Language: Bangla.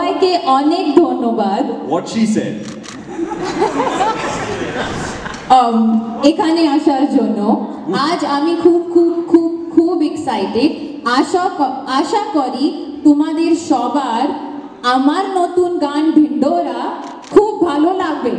সবাইকে অনেক ধন্যবাদ। What she said. um, এখানে আসার জন্য আজ আমি খুব খুব খুব খুব এক্সাইটেড আশা আশা করি তোমাদের সবার আমার নতুন গান ভিন্ডোরা খুব ভালো লাগবে।